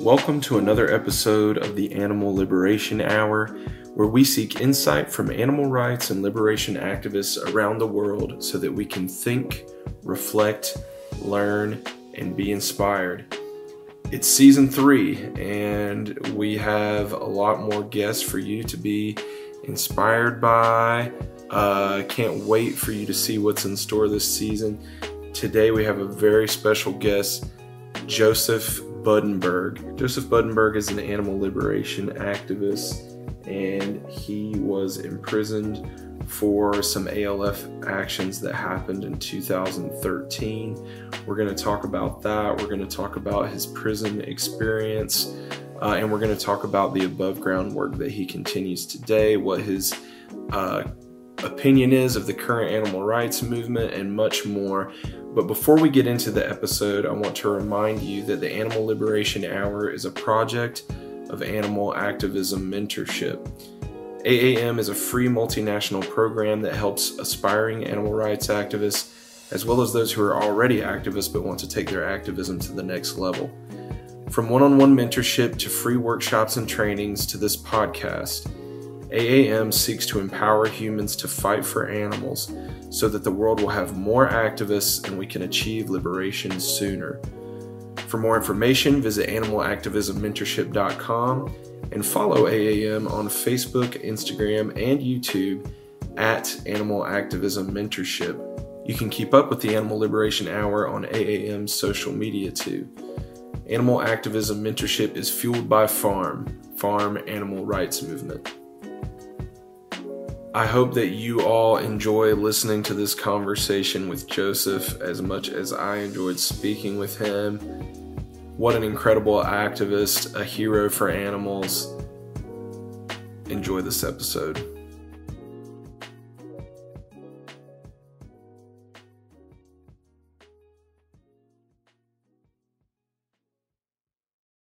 Welcome to another episode of the Animal Liberation Hour, where we seek insight from animal rights and liberation activists around the world so that we can think, reflect, learn, and be inspired. It's season three, and we have a lot more guests for you to be inspired by. Uh, can't wait for you to see what's in store this season. Today, we have a very special guest, Joseph Buddenberg. Joseph Buddenberg is an animal liberation activist and he was imprisoned for some ALF actions that happened in 2013. We're going to talk about that. We're going to talk about his prison experience. Uh, and we're going to talk about the above ground work that he continues today, what his uh, opinion is of the current animal rights movement, and much more. But before we get into the episode, I want to remind you that the Animal Liberation Hour is a project of animal activism mentorship. AAM is a free multinational program that helps aspiring animal rights activists, as well as those who are already activists but want to take their activism to the next level. From one on one mentorship to free workshops and trainings to this podcast, AAM seeks to empower humans to fight for animals so that the world will have more activists and we can achieve liberation sooner. For more information, visit animalactivismmentorship.com and follow AAM on Facebook, Instagram, and YouTube at Animal Activism Mentorship. You can keep up with the Animal Liberation Hour on AAM's social media too. Animal Activism Mentorship is fueled by FARM, Farm Animal Rights Movement. I hope that you all enjoy listening to this conversation with Joseph as much as I enjoyed speaking with him. What an incredible activist, a hero for animals. Enjoy this episode.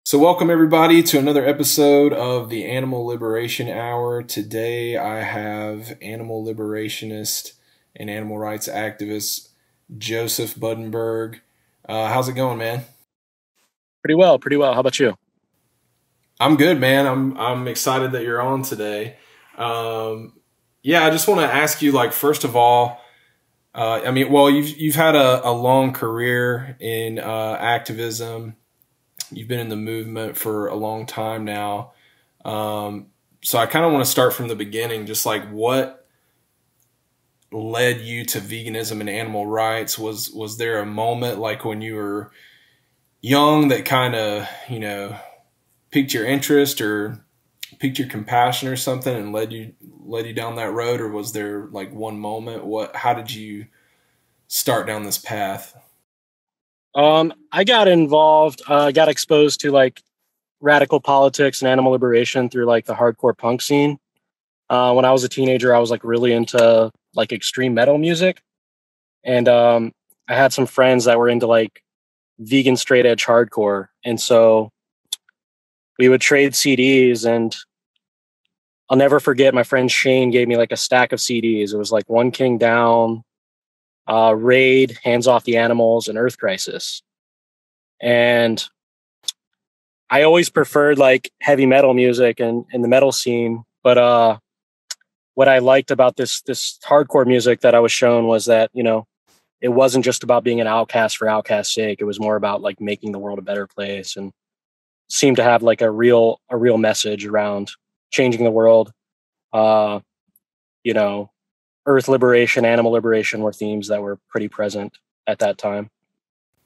So, welcome everybody to another episode of the Animal Liberation Hour. Today, I have animal liberationist and animal rights activist Joseph Buddenberg. Uh, how's it going, man? Pretty well, pretty well. How about you? I'm good, man. I'm I'm excited that you're on today. Um, yeah, I just want to ask you, like, first of all, uh, I mean, well, you've you've had a, a long career in uh, activism You've been in the movement for a long time now. Um, so I kind of want to start from the beginning, just like what led you to veganism and animal rights? Was was there a moment like when you were young that kind of you know piqued your interest or piqued your compassion or something and led you led you down that road, or was there like one moment? What? How did you start down this path? Um, I got involved, uh, got exposed to like radical politics and animal liberation through like the hardcore punk scene. Uh, when I was a teenager, I was like really into like extreme metal music, and um, I had some friends that were into like vegan straight edge hardcore, and so we would trade CDs. And I'll never forget, my friend Shane gave me like a stack of CDs. It was like One King Down, uh, Raid, Hands Off the Animals, and Earth Crisis. And I always preferred like heavy metal music and in the metal scene, but uh, what I liked about this this hardcore music that I was shown was that you know it wasn't just about being an outcast for outcast's sake. It was more about like making the world a better place and seemed to have like a real a real message around changing the world. Uh, you know, earth liberation, animal liberation were themes that were pretty present at that time.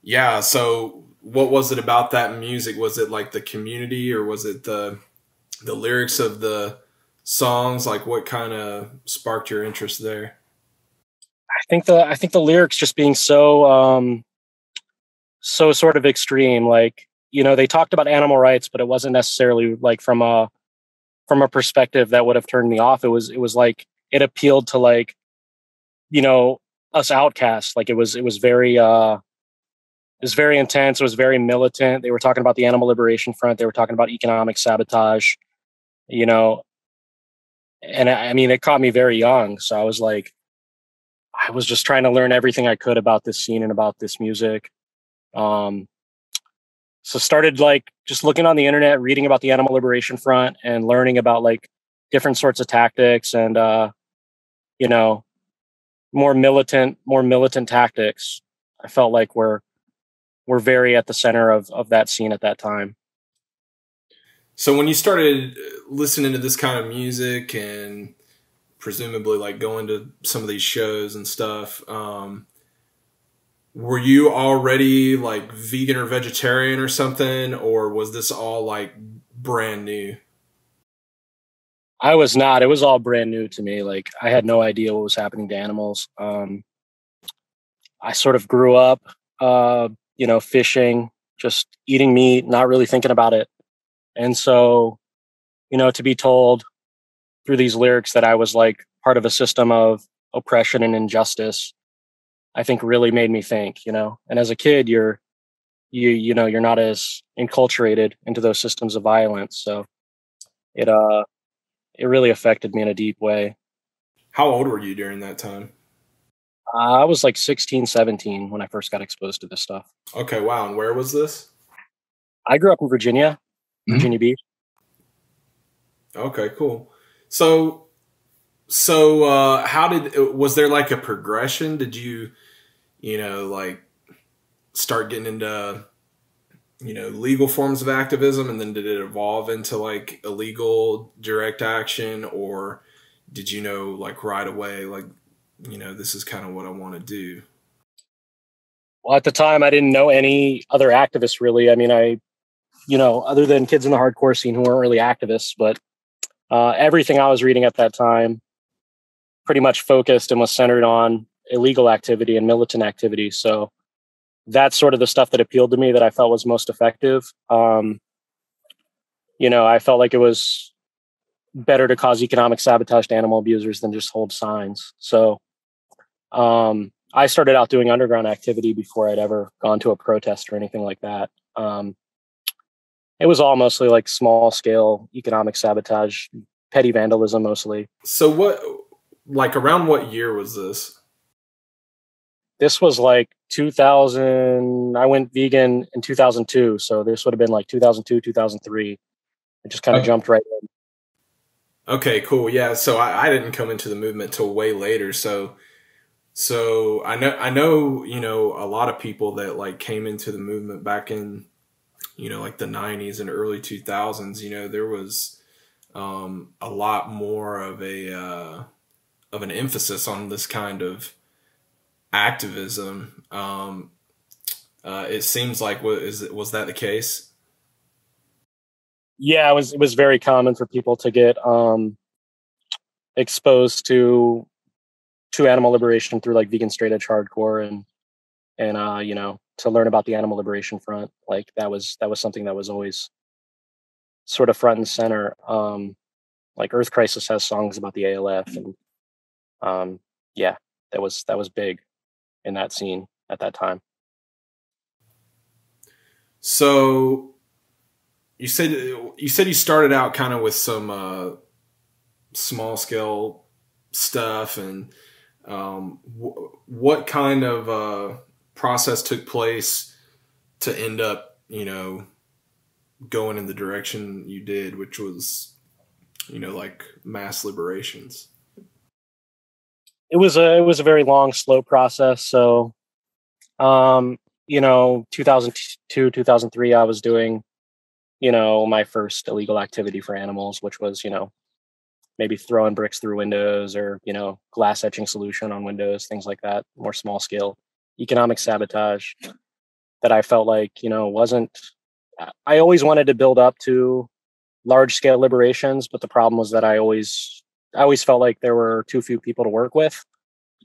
Yeah. So, what was it about that music? Was it like the community, or was it the the lyrics of the songs? Like, what kind of sparked your interest there? I think the I think the lyrics just being so um, so sort of extreme. Like, you know, they talked about animal rights, but it wasn't necessarily like from a from a perspective that would have turned me off. It was it was like it appealed to like you know us outcasts like it was it was very uh it was very intense it was very militant they were talking about the animal liberation front they were talking about economic sabotage you know? And I, I mean it caught me very young so i was like i was just trying to learn everything i could about this scene and about this music um so started like just looking on the internet, reading about the Animal Liberation Front, and learning about like different sorts of tactics and uh, you know more militant, more militant tactics. I felt like we're we're very at the center of of that scene at that time. So when you started listening to this kind of music and presumably like going to some of these shows and stuff, um, were you already like vegan or vegetarian or something, or was this all like brand new? I was not. It was all brand new to me. Like I had no idea what was happening to animals. Um, I sort of grew up, uh, you know, fishing, just eating meat, not really thinking about it. And so, you know, to be told through these lyrics that I was like part of a system of oppression and injustice I think really made me think, you know. And as a kid, you're you you know, you're not as enculturated into those systems of violence. So it uh it really affected me in a deep way. How old were you during that time? Uh, I was like 16, 17 when I first got exposed to this stuff. Okay, wow. And where was this? I grew up in Virginia, mm-hmm. Virginia Beach. Okay, cool. So so uh how did was there like a progression? Did you you know, like start getting into you know legal forms of activism and then did it evolve into like illegal direct action or did you know like right away like you know this is kind of what i want to do well at the time i didn't know any other activists really i mean i you know other than kids in the hardcore scene who weren't really activists but uh, everything i was reading at that time pretty much focused and was centered on illegal activity and militant activity. So that's sort of the stuff that appealed to me that I felt was most effective. Um, you know, I felt like it was better to cause economic sabotage to animal abusers than just hold signs. So um, I started out doing underground activity before I'd ever gone to a protest or anything like that. Um, it was all mostly like small scale economic sabotage, petty vandalism mostly. So what, like around what year was this? this was like 2000 i went vegan in 2002 so this would have been like 2002 2003 it just kind of okay. jumped right in okay cool yeah so I, I, didn't come into the movement till way later so so i know i know you know a lot of people that like came into the movement back in you know like the 90s and early 2000s you know there was um a lot more of a uh of an emphasis on this kind of activism. Um, uh, it seems like was was that the case? Yeah, it was. It was very common for people to get um, exposed to to animal liberation through like vegan straight edge hardcore and and uh, you know to learn about the animal liberation front. Like that was that was something that was always sort of front and center. Um, like Earth Crisis has songs about the ALF and um, yeah, that was that was big in that scene at that time. So you said you said you started out kind of with some uh, small scale stuff, and um, what kind of uh, process took place to end up, you know, going in the direction you did, which was, you know, like mass liberations it was a it was a very long, slow process. So, um, you know, 2002, 2003, I was doing, you know, my first illegal activity for animals, which was, you know, maybe throwing bricks through windows or you know glass etching solution on windows things like that more small scale economic sabotage that i felt like you know wasn't i always wanted to build up to large scale liberations but the problem was that i always I always felt like there were too few people to work with.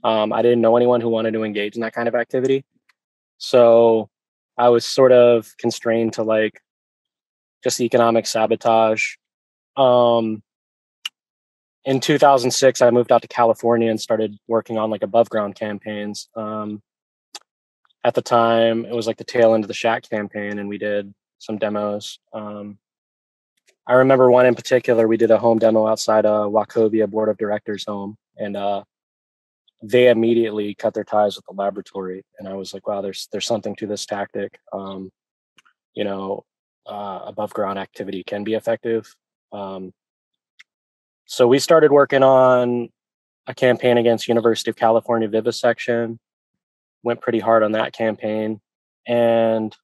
Um, I didn't know anyone who wanted to engage in that kind of activity. So I was sort of constrained to like just economic sabotage. Um, in 2006, I moved out to California and started working on like above ground campaigns. Um, at the time, it was like the tail end of the SHAC campaign, and we did some demos. Um, I remember one in particular. We did a home demo outside a Wachovia Board of Directors home, and uh, they immediately cut their ties with the laboratory. And I was like, wow, there's there's something to this tactic. Um, you know, uh, above ground activity can be effective. Um, so we started working on a campaign against University of California vivisection. Went pretty hard on that campaign, and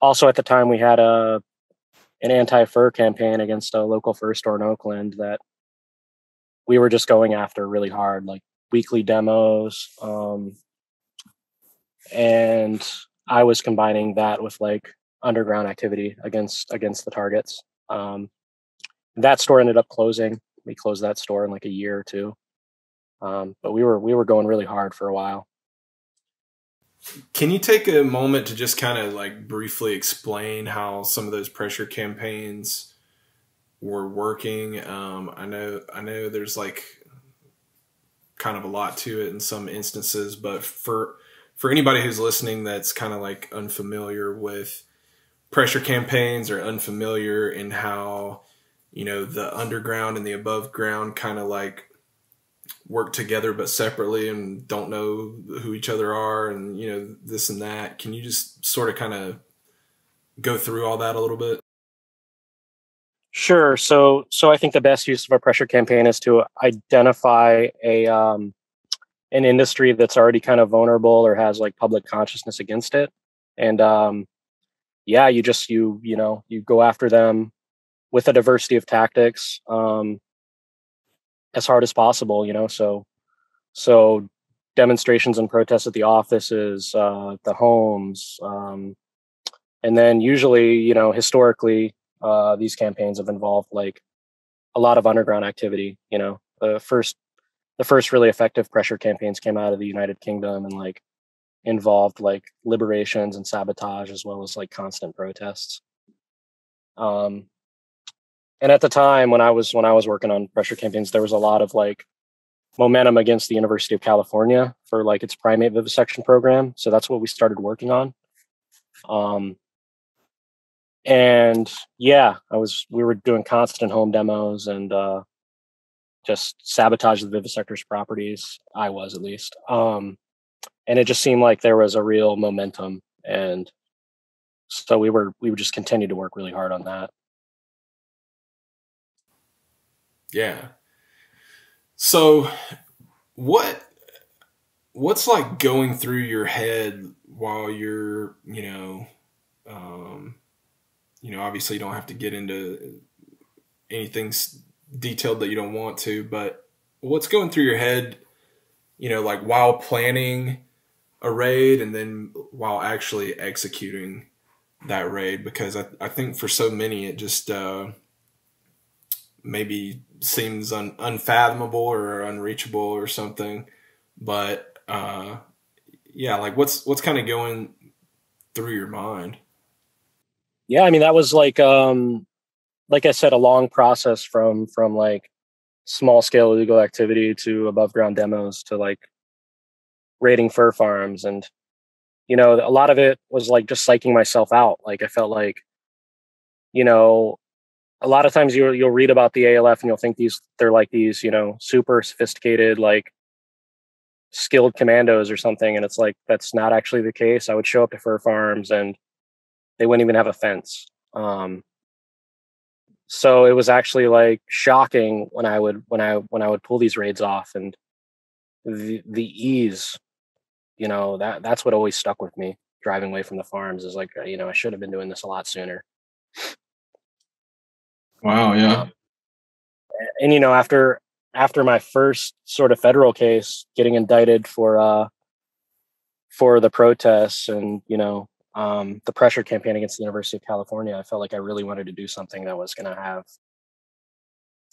also at the time we had a an anti-fur campaign against a local fur store in Oakland that we were just going after really hard, like weekly demos. Um, and I was combining that with like underground activity against against the targets. Um, that store ended up closing. We closed that store in like a year or two. Um, but we were we were going really hard for a while. Can you take a moment to just kind of like briefly explain how some of those pressure campaigns were working? Um, I know I know there's like kind of a lot to it in some instances, but for for anybody who's listening that's kind of like unfamiliar with pressure campaigns or unfamiliar in how you know the underground and the above ground kind of like work together but separately and don't know who each other are and you know this and that. Can you just sort of kind of go through all that a little bit? Sure. So so i think the best use of a pressure campaign is to identify a um, an industry that's already kind of vulnerable or has like public consciousness against it. And um yeah you just you you know you go after them with a diversity of tactics. Um as hard as possible you know so so demonstrations and protests at the offices uh the homes um and then usually you know historically uh these campaigns have involved like a lot of underground activity you know the first the first really effective pressure campaigns came out of the United Kingdom and like involved like liberations and sabotage as well as like constant protests. Um, and at the time when I was when I was working on pressure campaigns, there was a lot of like momentum against the University of California for like its primate vivisection program. So that's what we started working on. Um, and yeah, I was we were doing constant home demos and uh, just sabotage the vivisector's properties. I was at least. Um, and it just seemed like there was a real momentum. And so we were, we would just continue to work really hard on that. Yeah. So what, what's like going through your head while you're, you know, um, you know, obviously you don't have to get into anything detailed that you don't want to, but what's going through your head, you know, like while planning a raid and then while actually executing that raid? Because I, I think for so many, it just uh, maybe seems un, unfathomable or unreachable or something. But uh, yeah, like what's what's kind of going through your mind? Yeah, I mean that was like um like I said, a long process from from like small scale illegal activity to above ground demos to like raiding fur farms and you know a lot of it was like just psyching myself out like i felt like you know a lot of times you'll you'll read about the alf and you'll think these they're like these you know super sophisticated like skilled commandos or something and it's like that's not actually the case. I would show up to fur farms and they wouldn't even have a fence. Um, so it was actually like shocking when i would when i when i would pull these raids off and the the ease you know that that's what always stuck with me driving away from the farms is like you know i should have been doing this a lot sooner wow yeah um, and, you know after after my first sort of federal case getting indicted for uh for the protests and you know um, the pressure campaign against the University of California, I felt like I really wanted to do something that was going to have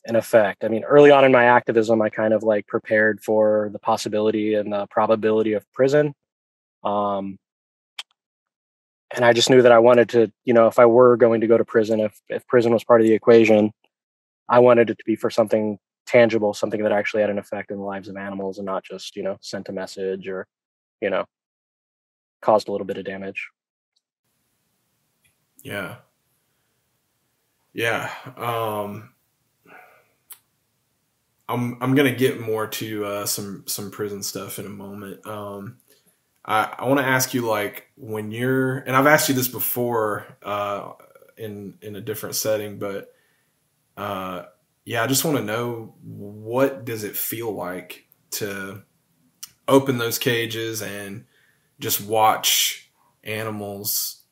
an effect. I mean, early on in my activism, I kind of like prepared for the possibility and the probability of prison. Um, and I just knew that I wanted to, you know, if I were going to go to prison, if if prison was part of the equation, I wanted it to be for something tangible, something that actually had an effect in the lives of animals, and not just, you know, sent a message or, you know, caused a little bit of damage. Yeah. Yeah. Um, I'm I'm gonna get more to uh, some some prison stuff in a moment. Um, I, I want to ask you like when you're, and I've asked you this before uh, in in a different setting, but uh, yeah, I just want to know what does it feel like to open those cages and just watch animals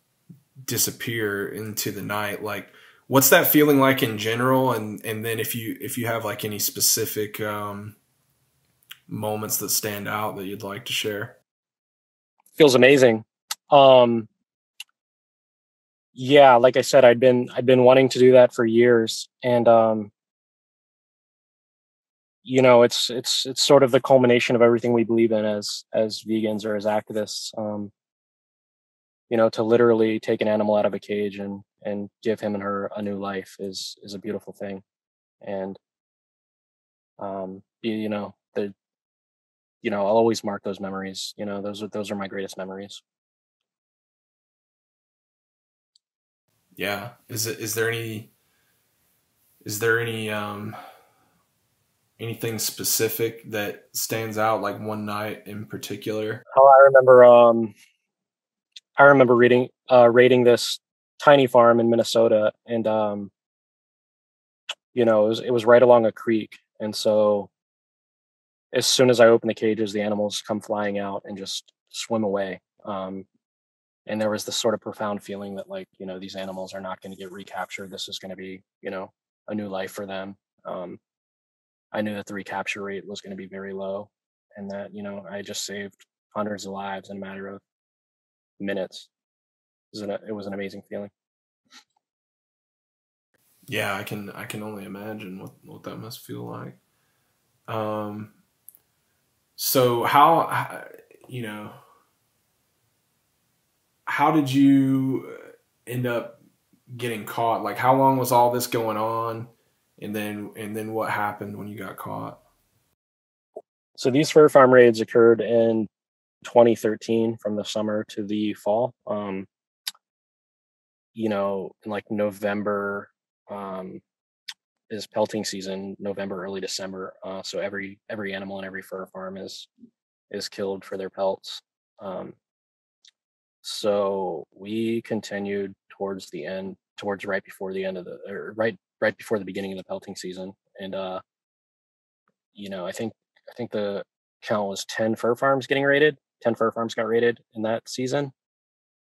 disappear into the night? Like what's that feeling like in general? And and then if you if you have like any specific um moments that stand out that you'd like to share feels amazing. Um yeah like i said i'd been i'd been wanting to do that for years and um you know it's it's it's sort of the culmination of everything we believe in as as vegans or as activists um you know to literally take an animal out of a cage and and give him and her a new life is is a beautiful thing. And um you, you know the you know i'll always mark those memories you know those are those are my greatest memories. Yeah. Is it is there any is there any um anything specific that stands out like one night in particular? Oh i remember um i remember reading uh rating this tiny farm in minnesota and um you know it was it was right along a creek. And so as soon as i open the cages the animals come flying out and just swim away um and there was this sort of profound feeling that like you know these animals are not going to get recaptured this is going to be you know a new life for them um I knew that the recapture rate was going to be very low and that, you know, I just saved hundreds of lives in a matter of minutes. It was an, it was an amazing feeling. Yeah, I can I can only imagine what, what that must feel like. Um so how you know how did you end up getting caught? Like how long was all this going on? and then and then what happened when you got caught? So these fur farm raids occurred in 2013 from the summer to the fall. Um, you know, in like November um, is pelting season, November, early December. Uh, so every every animal in every fur farm is is killed for their pelts. Um, so we continued towards the end, towards right before the end of the, or right right before the beginning of the pelting season, and uh, you know, I think I think the count was ten fur farms getting raided. Ten fur farms got raided in that season,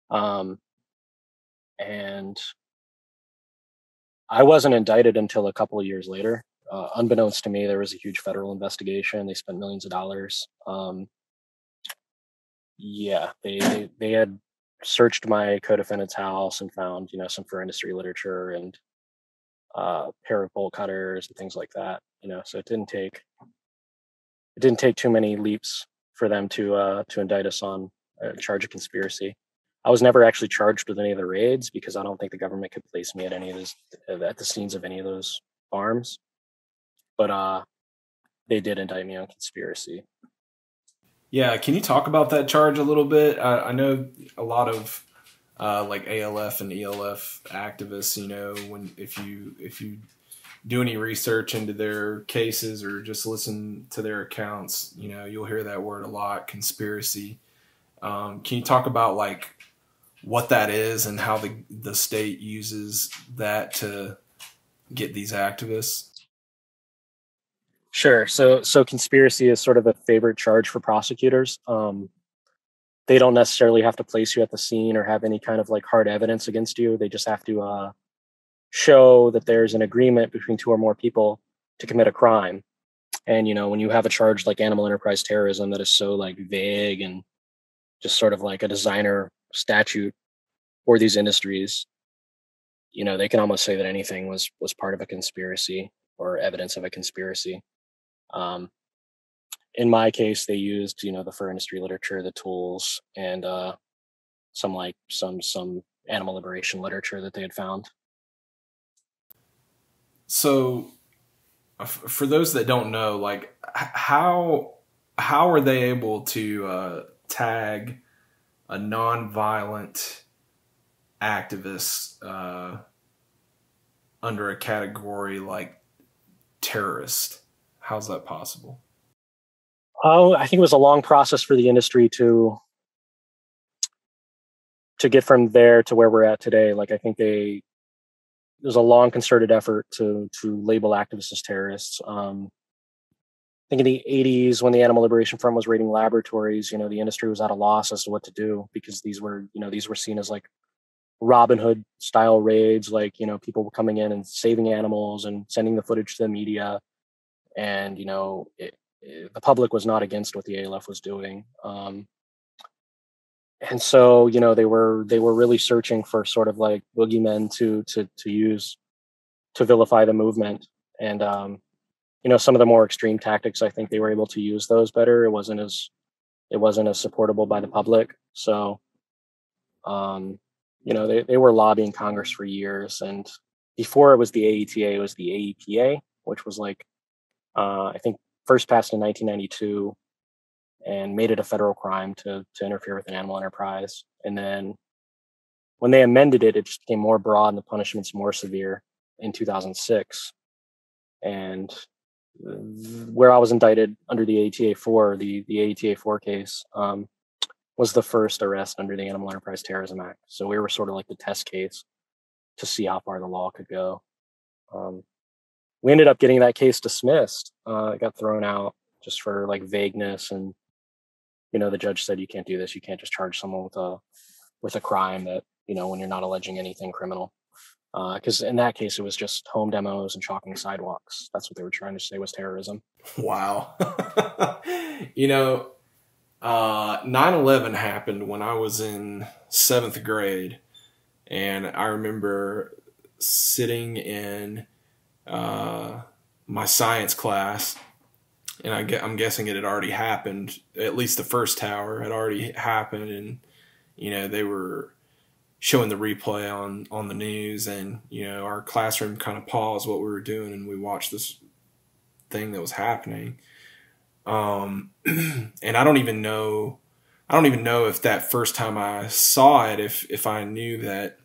um, and I wasn't indicted until a couple of years later. Uh, unbeknownst to me, there was a huge federal investigation. They spent millions of dollars. Um, yeah, they, they they had searched my co-defendant's house and found you know some fur industry literature and uh, pair of bolt cutters and things like that. You know, so it didn't take it didn't take too many leaps for them to uh, to indict us on a charge of conspiracy. I was never actually charged with any of the raids because I don't think the government could place me at any of those at the scenes of any of those farms. But uh, they did indict me on conspiracy. Yeah, can you talk about that charge a little bit? I, I know a lot of uh, like ALF and ELF activists. You know, when if you if you do any research into their cases or just listen to their accounts, you know, you'll hear that word a lot, conspiracy. Um, can you talk about like what that is and how the the state uses that to get these activists? Sure. So so conspiracy is sort of a favorite charge for prosecutors. Um, they don't necessarily have to place you at the scene or have any kind of like hard evidence against you. They just have to uh, show that there's an agreement between two or more people to commit a crime. And you know, when you have a charge like animal enterprise terrorism that is so like vague and just sort of like a designer statute for these industries, you know, they can almost say that anything was was part of a conspiracy or evidence of a conspiracy. Um, in my case, they used you know the fur industry literature, the tools, and uh, some like some some animal liberation literature that they had found. So, for those that don't know, like how how are they able to uh, tag a non-violent activist uh, under a category like terrorist? How's that possible? Oh, I think it was a long process for the industry to to get from there to where we're at today, like I think they there's a long concerted effort to to label activists as terrorists. Um, think in the 80s, when the Animal Liberation Front was raiding laboratories, you know, the industry was at a loss as to what to do because these were, you know, these were seen as like Robin Hood style raids, like you know, people were coming in and saving animals and sending the footage to the media, and you know, it, it, the public was not against what the ALF was doing. Um, and so you know they were they were really searching for sort of like boogeymen to to to use to vilify the movement and um you know some of the more extreme tactics i think they were able to use those better it wasn't as it wasn't as supportable by the public so um you know they, they were lobbying congress for years and before it was the aeta it was the aepa which was like uh, i think first passed in 1992 and made it a federal crime to to interfere with an animal enterprise. And then when they amended it, it just became more broad and the punishments more severe in 2006. And where I was indicted under the AETA 4, the, the AETA 4 case, um, was the first arrest under the Animal Enterprise Terrorism Act. So we were sort of like the test case to see how far the law could go. Um, we ended up getting that case dismissed. Uh, it got thrown out just for like vagueness and you know the judge said you can't do this you can't just charge someone with a with a crime that you know when you're not alleging anything criminal because uh, in that case it was just home demos and chalking sidewalks that's what they were trying to say was terrorism wow you know uh, 9-11 happened when i was in seventh grade and i remember sitting in uh, my science class and I I'm guessing it had already happened. At least the first tower had already happened, and you know they were showing the replay on on the news, and you know our classroom kind of paused what we were doing, and we watched this thing that was happening. Um, and I don't even know, I don't even know if that first time I saw it, if if I knew that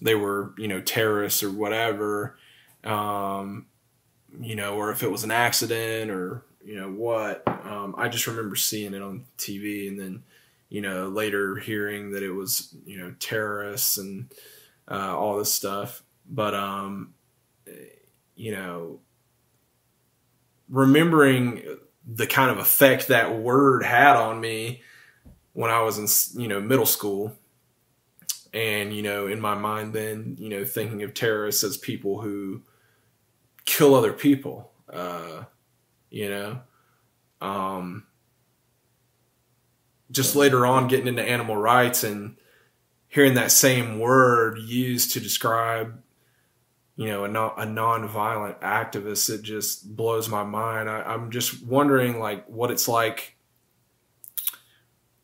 they were you know terrorists or whatever. Um, you know, or if it was an accident or you know what. Um, I just remember seeing it on TV, and then you know later hearing that it was you know terrorists and uh, all this stuff. But um, you know, remembering the kind of effect that word had on me when I was in you know middle school and you know in my mind then you know thinking of terrorists as people who kill other people. Uh, you know, um, just later on getting into animal rights and hearing that same word used to describe, you know, a, non- a non-violent activist, it just blows my mind. I, I'm just wondering, like, what it's like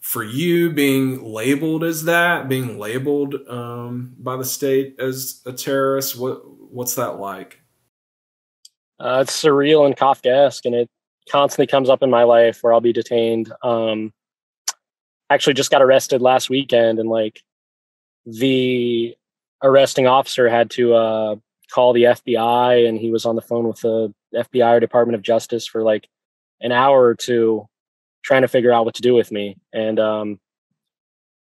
for you being labeled as that, being labeled um, by the state as a terrorist. What what's that like? Uh, it's surreal and Kafkaesque, and it constantly comes up in my life where I'll be detained. Um, actually, just got arrested last weekend, and like the arresting officer had to uh, call the FBI, and he was on the phone with the FBI or Department of Justice for like an hour or two, trying to figure out what to do with me. And um,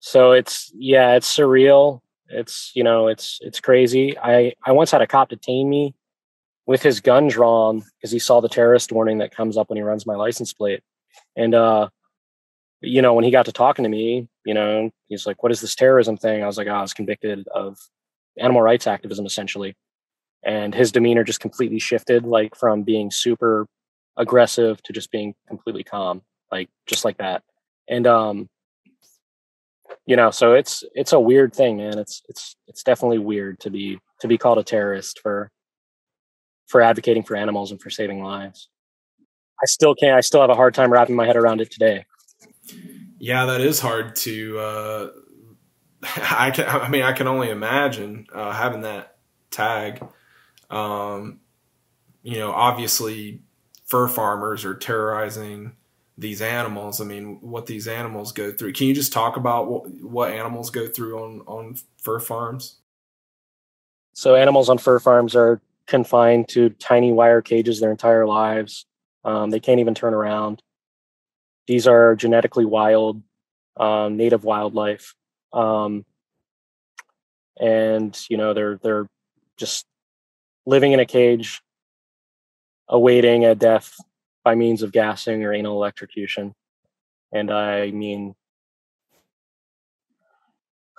so it's yeah, it's surreal. It's you know, it's it's crazy. I I once had a cop detain me with his gun drawn because he saw the terrorist warning that comes up when he runs my license plate. And uh, you know, when he got to talking to me, you know, he's like, "What is this terrorism thing?" I was like, oh, "I was convicted of animal rights activism, essentially." And his demeanor just completely shifted, like from being super aggressive to just being completely calm, like just like that. And um, you know, so it's it's a weird thing, man. It's it's it's definitely weird to be to be called a terrorist for for advocating for animals and for saving lives. I still can't. I still have a hard time wrapping my head around it today. Yeah, that is hard to. Uh, I can. I mean, I can only imagine uh, having that tag. Um, you know, obviously, fur farmers are terrorizing these animals. I mean, what these animals go through. Can you just talk about what, what animals go through on on fur farms? So, animals on fur farms are confined to tiny wire cages their entire lives. Um, they can't even turn around. These are genetically wild, um, native wildlife. Um, and you know they're they're just living in a cage, awaiting a death by means of gassing or anal electrocution. And I mean,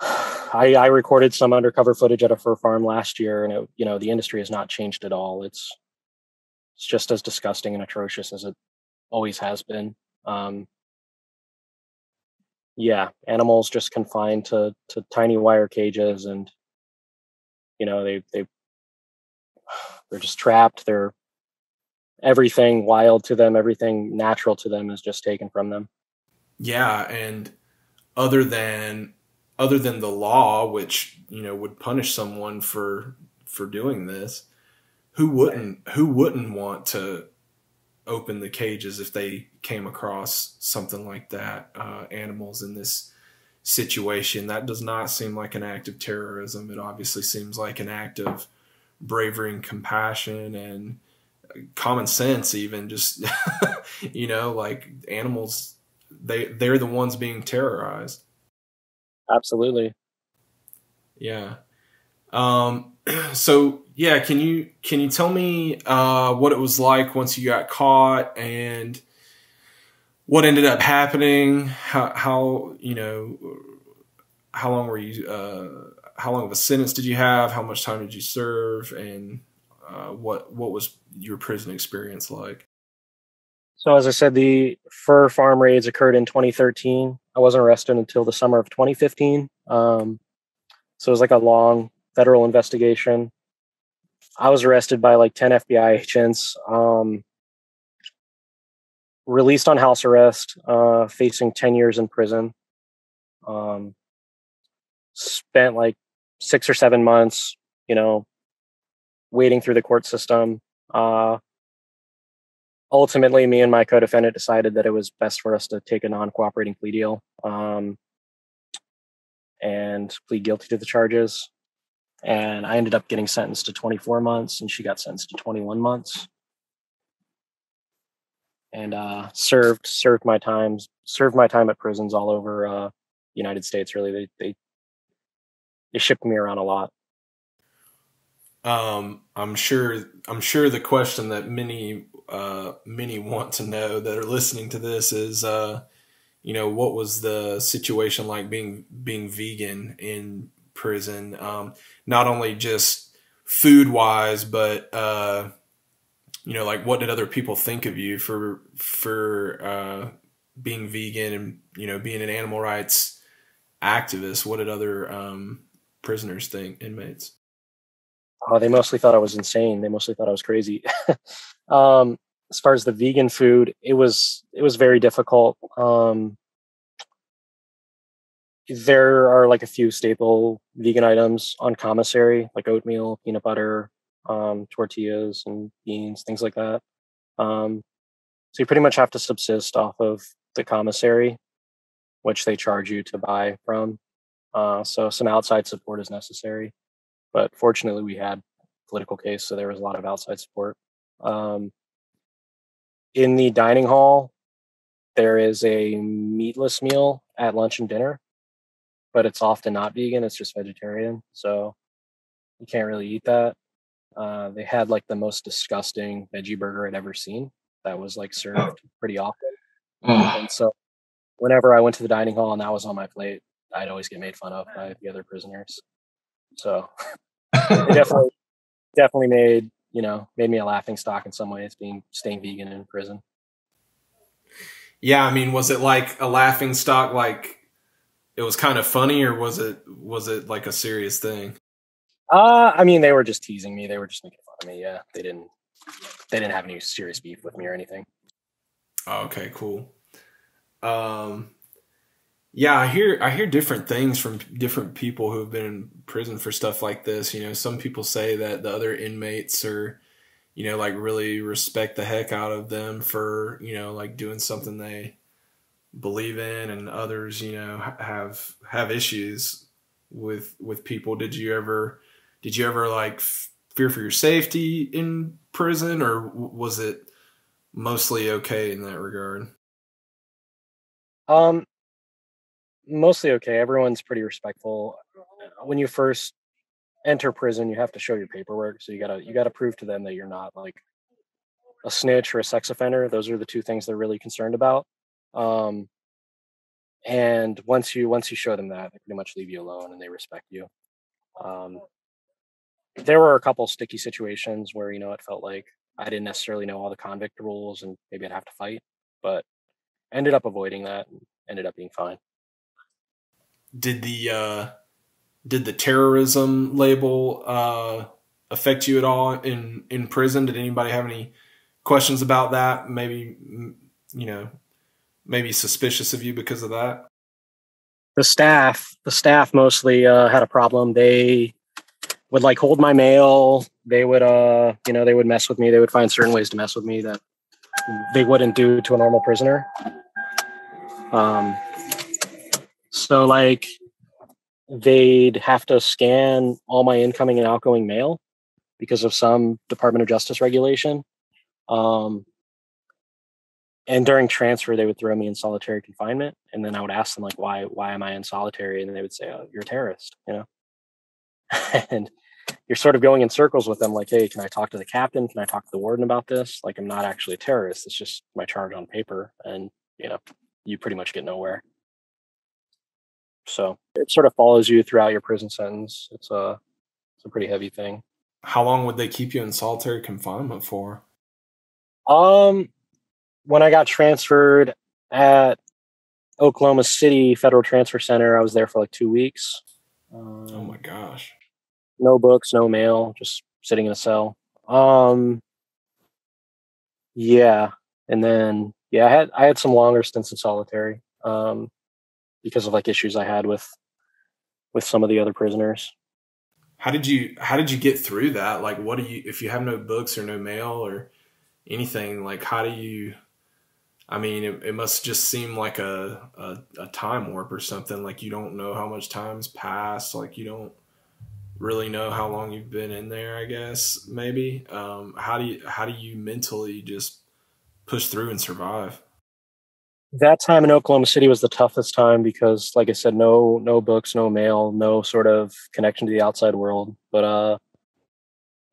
I, I recorded some undercover footage at a fur farm last year, and it, you know the industry has not changed at all. It's it's just as disgusting and atrocious as it always has been. Um, yeah, animals just confined to to tiny wire cages, and you know they they they're just trapped. They're everything wild to them, everything natural to them is just taken from them. Yeah, and other than other than the law, which you know would punish someone for for doing this, who wouldn't who wouldn't want to open the cages if they came across something like that, uh, animals in this situation. That does not seem like an act of terrorism. It obviously seems like an act of bravery and compassion and common sense, even just, you know, like animals, they, they're the ones being terrorized. Absolutely. Yeah. Um, so yeah, can you can you tell me uh, what it was like once you got caught and what ended up happening? How how you know how long were you? Uh, how long of a sentence did you have? How much time did you serve? And uh, what what was your prison experience like? So as I said, the fur farm raids occurred in 2013. I wasn't arrested until the summer of 2015. Um, so it was like a long federal investigation. I was arrested by like 10 FBI agents, um, released on house arrest, uh, facing 10 years in prison. Um, spent like six or seven months, you know, waiting through the court system. Uh, ultimately, me and my co-defendant decided that it was best for us to take a non-cooperating plea deal um, and plead guilty to the charges and I ended up getting sentenced to 24 months, and she got sentenced to 21 months. And uh, served served my times served my time at prisons all over uh, United States. Really, they they they shipped me around a lot. Um, I'm sure I'm sure the question that many uh, many want to know that are listening to this is, uh, you know, what was the situation like being being vegan in prison? Um, not only just food wise, but uh, you know, like what did other people think of you for for uh, being vegan and you know being an animal rights activist? What did other um, prisoners think, inmates? Oh, they mostly thought I was insane. They mostly thought I was crazy. um, as far as the vegan food, it was it was very difficult. Um, there are like a few staple vegan items on commissary, like oatmeal, peanut butter, um, tortillas, and beans, things like that. Um, so you pretty much have to subsist off of the commissary, which they charge you to buy from. Uh, so some outside support is necessary, but fortunately we had political case, so there was a lot of outside support. Um, in the dining hall, there is a meatless meal at lunch and dinner but it's often not vegan. It's just vegetarian, so you can't really eat that. Uh, they had like the most disgusting veggie burger I'd ever seen. That was like served pretty often, and so whenever I went to the dining hall and that was on my plate, I'd always get made fun of by the other prisoners. So it definitely, definitely made you know made me a laughing stock in some ways, being staying vegan in prison. Yeah, I mean, was it like a laughing stock, like it was kind of funny, or was it was it like a serious thing? Uh, I mean, they were just teasing me. They were just making fun of me. Yeah, they didn't they didn't have any serious beef with me or anything. Oh, okay, cool. Um, yeah, I hear I hear different things from different people who have been in prison for stuff like this. You know, some people say that the other inmates are, you know, like really respect the heck out of them for you know like doing something they believe in and others you know have have issues with with people did you ever did you ever like fear for your safety in prison or was it mostly okay in that regard um mostly okay. Everyone's pretty respectful. When you first enter prison, you have to show your paperwork. So you gotta you gotta prove to them that you're not like a snitch or a sex offender. Those are the two things they're really concerned about. Um, and once you once you show them that, they pretty much leave you alone and they respect you. Um, there were a couple sticky situations where you know it felt like I didn't necessarily know all the convict rules and maybe I'd have to fight, but ended up avoiding that and ended up being fine. Did the uh, did the terrorism label uh, affect you at all in in prison? Did anybody have any questions about that? Maybe you know, maybe suspicious of you because of that. The staff, the staff mostly uh, had a problem. They would like hold my mail. They would, uh, you know, they would mess with me. They would find certain ways to mess with me that they wouldn't do to a normal prisoner. Um, so like they'd have to scan all my incoming and outgoing mail because of some Department of Justice regulation. Um, and during transfer, they would throw me in solitary confinement, and then I would ask them like, "Why? Why am I in solitary?" And they would say, "Oh, you're a terrorist," you know. and you're sort of going in circles with them like hey can i talk to the captain can i talk to the warden about this like i'm not actually a terrorist it's just my charge on paper and you know you pretty much get nowhere so it sort of follows you throughout your prison sentence it's a it's a pretty heavy thing how long would they keep you in solitary confinement for um when i got transferred at oklahoma city federal transfer center i was there for like two weeks um, oh my gosh no books, no mail, just sitting in a cell. Um, yeah, and then yeah, I had I had some longer stints in solitary um, because of like issues I had with with some of the other prisoners. How did you How did you get through that? Like, what do you if you have no books or no mail or anything? Like, how do you? I mean, it, it must just seem like a, a a time warp or something. Like you don't know how much time's passed. Like you don't really know how long you've been in there i guess maybe um, how do you how do you mentally just push through and survive that time in oklahoma city was the toughest time because like i said no no books no mail no sort of connection to the outside world but uh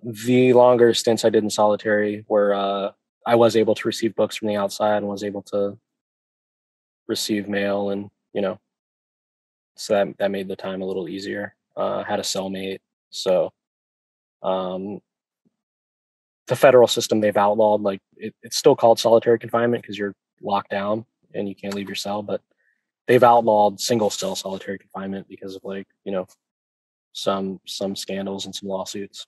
the longer stints i did in solitary were uh i was able to receive books from the outside and was able to receive mail and you know so that, that made the time a little easier uh, had a cellmate. So um, the federal system they've outlawed like it, it's still called solitary confinement because you're locked down and you can't leave your cell, but they've outlawed single cell solitary confinement because of like you know some some scandals and some lawsuits.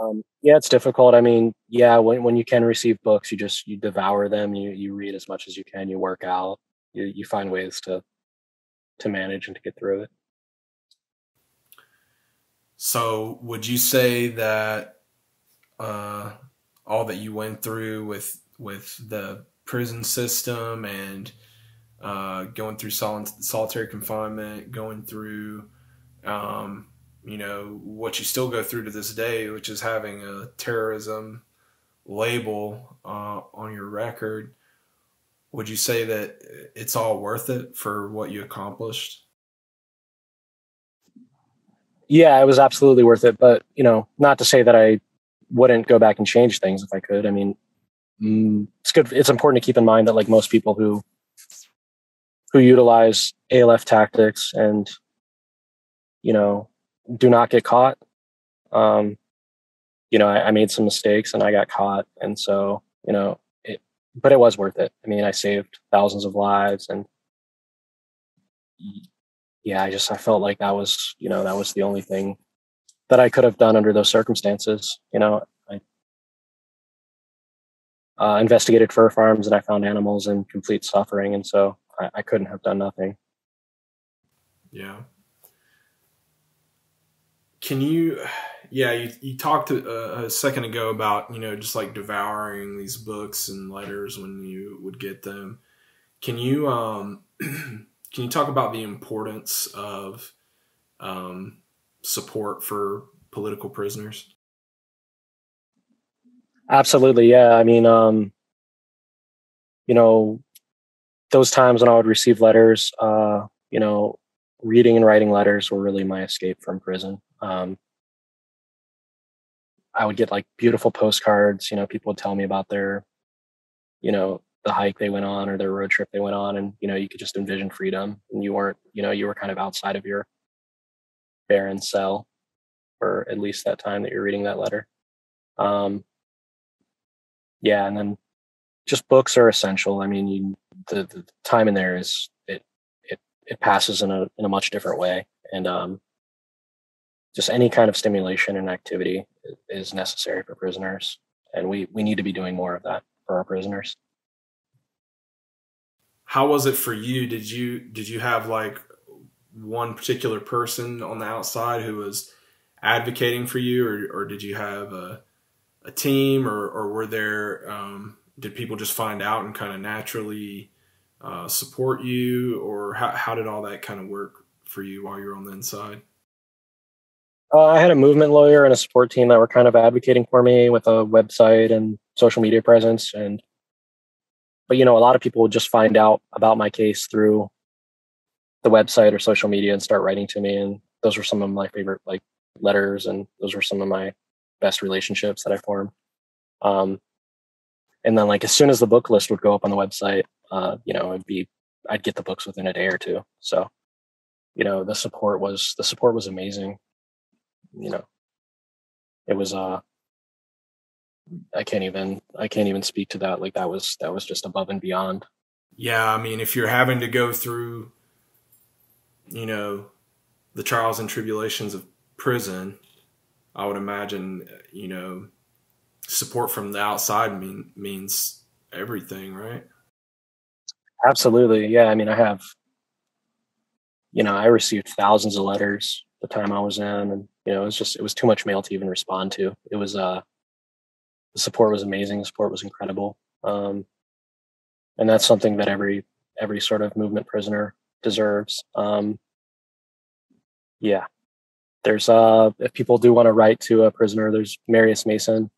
Um, yeah, it's difficult. I mean, yeah, when when you can receive books, you just you devour them. You you read as much as you can. You work out. You you find ways to to manage and to get through it. So, would you say that uh, all that you went through with with the prison system and uh, going through sol- solitary confinement, going through, um, you know, what you still go through to this day, which is having a terrorism label uh, on your record, would you say that it's all worth it for what you accomplished? yeah, it was absolutely worth it. But you know, not to say that I wouldn't go back and change things if I could. I mean, mm, it's good. It's important to keep in mind that like most people who who utilize ALF tactics and you know do not get caught. Um, you know, I, I made some mistakes and I got caught, and so you know, it, but it was worth it. I mean, I saved thousands of lives and yeah, I just I felt like that was you know that was the only thing that I could have done under those circumstances. You know, I uh, investigated fur farms and I found animals in complete suffering, and so I, I couldn't have done nothing. Yeah. Can you? Yeah, you you talked a, a second ago about you know just like devouring these books and letters when you would get them. Can you um Can you talk about the importance of um, support for political prisoners? Absolutely, yeah. I mean, um, you know, those times when I would receive letters, uh, you know, reading and writing letters were really my escape from prison. Um, I would get like beautiful postcards. You know, people would tell me about their, you know, the hike they went on or their road trip they went on, and you know, you could just envision freedom, and you weren't, you know, you were kind of outside of your barren cell for at least that time that you're reading that letter. Um, yeah, and then just books are essential. I mean, you, the, the time in there is it it it passes in a in a much different way, and um, just any kind of stimulation and activity is necessary for prisoners, and we we need to be doing more of that for our prisoners. How was it for you? Did you did you have like one particular person on the outside who was advocating for you, or or did you have a a team, or or were there um, did people just find out and kind of naturally uh, support you, or how how did all that kind of work for you while you were on the inside? Uh, I had a movement lawyer and a support team that were kind of advocating for me with a website and social media presence. And, but you know, a lot of people would just find out about my case through the website or social media and start writing to me. And those were some of my favorite like letters, and those were some of my best relationships that I formed. Um, and then like as soon as the book list would go up on the website, uh, you know, it'd be I'd get the books within a day or two. So, you know, the support was the support was amazing you know, it was uh I can't even I can't even speak to that. Like that was that was just above and beyond. Yeah, I mean, if you're having to go through, you know, the trials and tribulations of prison, I would imagine, you know, support from the outside mean, means everything, right? Absolutely. Yeah. I mean, I have, you know, I received thousands of letters the time I was in, and you know, it was just it was too much mail to even respond to. It was uh, the support was amazing. The support was incredible, um, and that's something that every every sort of movement prisoner deserves. Um, yeah, there's uh, if people do want to write to a prisoner, there's Marius Mason.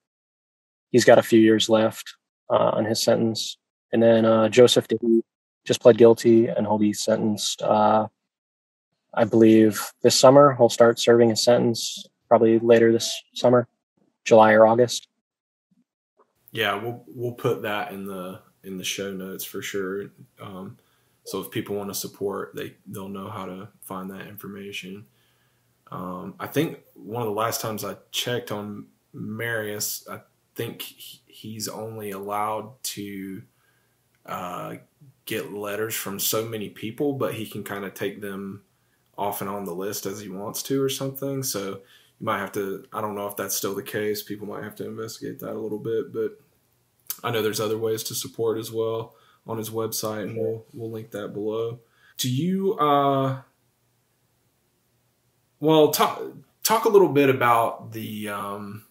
He's got a few years left uh, on his sentence, and then uh, Joseph Dibee just pled guilty and he'll be sentenced uh, I believe this summer he'll start serving his sentence probably later this summer, July or August. Yeah, we'll we'll put that in the in the show notes for sure. Um, so if people want to support, they they'll know how to find that information. Um, I think one of the last times I checked on Marius, I think he's only allowed to uh, get letters from so many people, but he can kind of take them off and on the list as he wants to or something. So you might have to, I don't know if that's still the case. People might have to investigate that a little bit, but I know there's other ways to support as well on his website and we'll, we'll link that below. Do you, uh, well, talk, talk a little bit about the, um,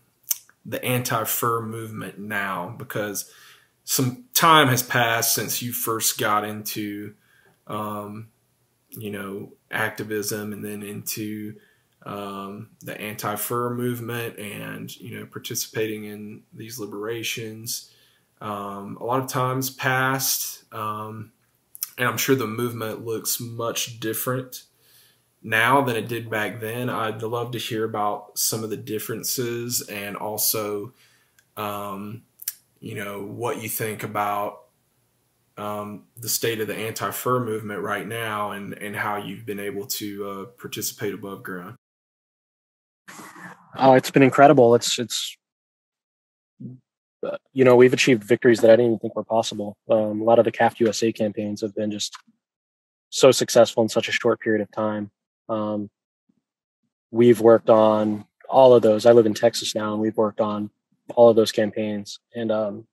the anti-fur movement now because some time has passed since you first got into um, you know, activism and then into um, the anti-fur movement and you know participating in these liberations. Um, a lot of times passed, um, and I'm sure the movement looks much different now than it did back then. I'd love to hear about some of the differences and also, um, you know, what you think about um, the state of the anti-fur movement right now and, and how you've been able to uh, participate above ground. Oh, it's been incredible. It's it's uh, you know we've achieved victories that I didn't even think were possible. Um, a lot of the CAFT USA campaigns have been just so successful in such a short period of time. Um, we've worked on all of those. I live in Texas now, and we've worked on all of those campaigns. And um,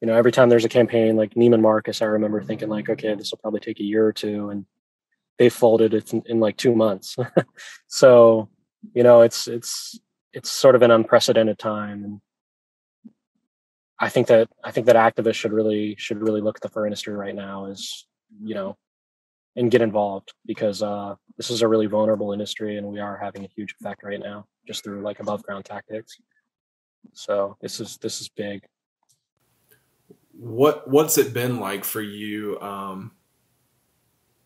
you know, every time there's a campaign like Neiman Marcus, I remember thinking like, okay, this will probably take a year or two, and they folded it in, in like two months. so, you know, it's it's it's sort of an unprecedented time, and I think that I think that activists should really should really look at the fur industry right now as you know, and get involved because uh, this is a really vulnerable industry, and we are having a huge effect right now just through like above ground tactics. So this is this is big what what's it been like for you um,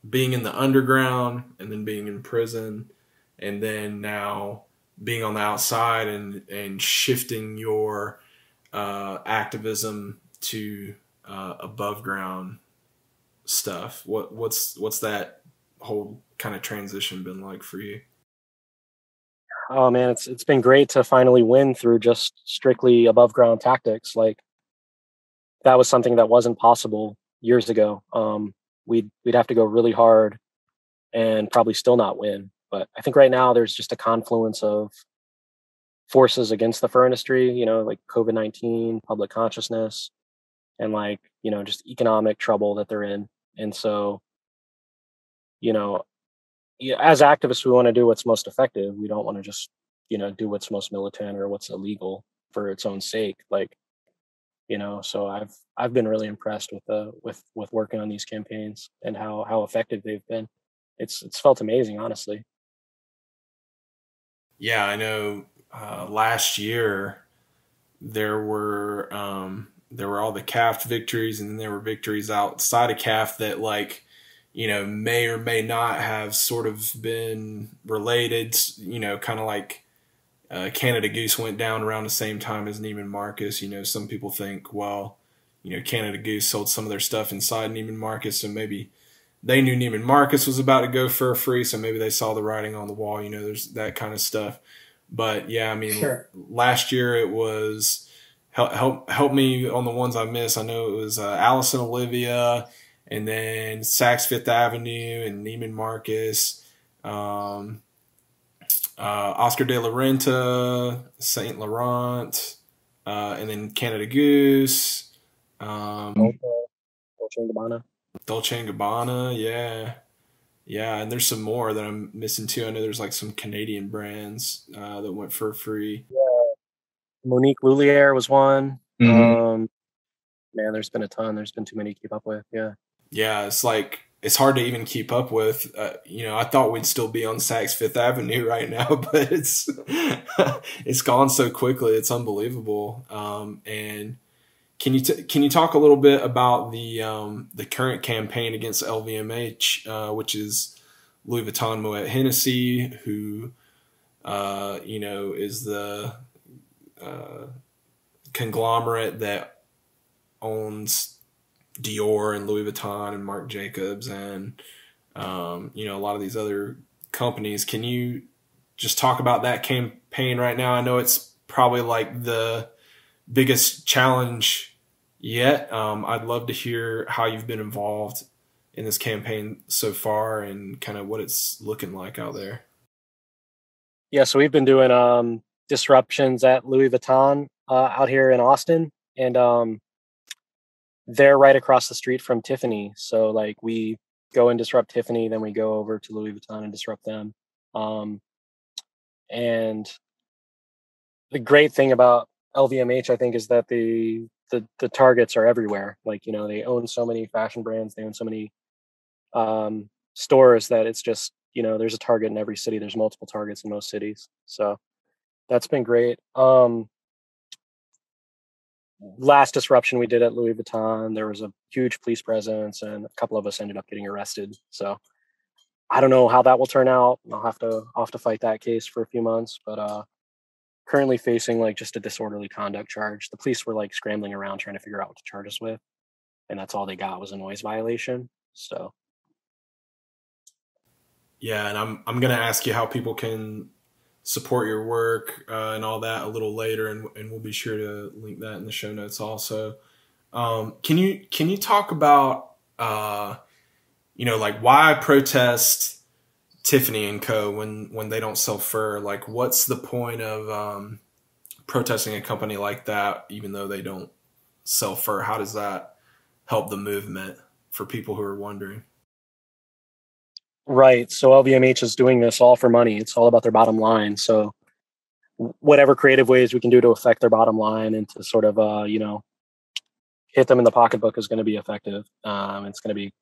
being in the underground and then being in prison and then now being on the outside and and shifting your uh, activism to uh, above ground stuff. What what's what's that whole kind of transition been like for you? Oh man, it's it's been great to finally win through just strictly above ground tactics. Like that was something that wasn't possible years ago. Um, we'd we'd have to go really hard and probably still not win. But I think right now there's just a confluence of forces against the fur industry, you know, like COVID 19, public consciousness, and like, you know, just economic trouble that they're in. And so, you know, as activists, we want to do what's most effective. We don't want to just, you know, do what's most militant or what's illegal for its own sake. Like, you know, so I've I've been really impressed with the with with working on these campaigns and how how effective they've been. It's it's felt amazing, honestly. Yeah, I know. Uh, last year there were um, there were all the CAFT victories, and then there were victories outside of CAFT that like you know may or may not have sort of been related. You know, kind of like uh, Canada Goose went down around the same time as Neiman Marcus. You know, some people think, well, you know, Canada Goose sold some of their stuff inside Neiman Marcus, so maybe they knew Neiman Marcus was about to go fur-free, so maybe they saw the writing on the wall. You know, there's that kind of stuff. But yeah, I mean, sure. last year it was help help help me on the ones I missed. I know it was uh, and Olivia, and then Saks Fifth Avenue and Neiman Marcus. Um, uh, Oscar de la Renta, Saint Laurent, uh, and then Canada Goose. Um, Dolce and Gabbana. Dolce and Gabbana, yeah, yeah, and there's some more that I'm missing too. I know there's like some Canadian brands uh, that went fur-free. Yeah, Monique Lhuillier was one. Mm-hmm. Um, man, there's been a ton. There's been too many to keep up with. Yeah. Yeah, it's like it's hard to even keep up with. Uh, you know, I thought we'd still be on Saks Fifth Avenue right now, but it's it's gone so quickly. It's unbelievable. Um, and can you t- can you talk a little bit about the um, the current campaign against LVMH, uh, which is Louis Vuitton Moet Hennessy, who uh, you know is the uh, conglomerate that owns Dior and Louis Vuitton and Marc Jacobs and um, you know a lot of these other companies. Can you just talk about that campaign right now? I know it's probably like the biggest challenge yet. Um, I'd love to hear how you've been involved in this campaign so far and kind of what it's looking like out there. Yeah, so we've been doing um, disruptions at Louis Vuitton uh, out here in Austin, and um, they're right across the street from Tiffany. So like we go and disrupt Tiffany, then we go over to Louis Vuitton and disrupt them. Um, and the great thing about LVMH, I think, is that the the the targets are everywhere. Like you know, they own so many fashion brands, they own so many um, stores that it's just you know, there's a target in every city. There's multiple targets in most cities, so that's been great. Um, last disruption we did at Louis Vuitton, there was a huge police presence, and a couple of us ended up getting arrested. So I don't know how that will turn out. I'll have to I'll have to fight that case for a few months, but uh, currently facing like just a disorderly conduct charge. The police were like scrambling around trying to figure out what to charge us with, and that's all they got was a noise violation. So yeah, and I'm I'm gonna ask you how people can support your work uh, and all that a little later, and, and we'll be sure to link that in the show notes also. Um, can you can you talk about uh, you know like why protest Tiffany and Co when when they don't sell fur? Like, what's the point of um, protesting a company like that even though they don't sell fur? How does that help the movement for people who are wondering? Right. So LVMH is doing this all for money. It's all about their bottom line. So whatever creative ways we can do to affect their bottom line and to sort of uh, you know hit them in the pocketbook is going to be effective. Um, it's going to be,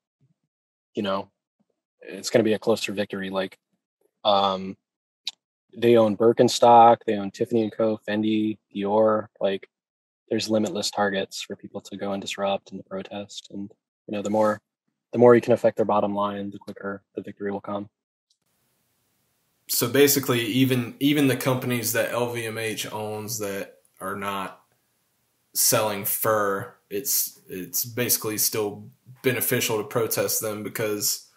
you know, it's going to be a closer victory. Like, um, they own Birkenstock, they own Tiffany and Co, Fendi, Dior. Like, there's limitless targets for people to go and disrupt and protest. And you know, the more the more you can affect their bottom line, the quicker the victory will come. So basically, even even the companies that LVMH owns that are not selling fur, it's it's basically still beneficial to protest them because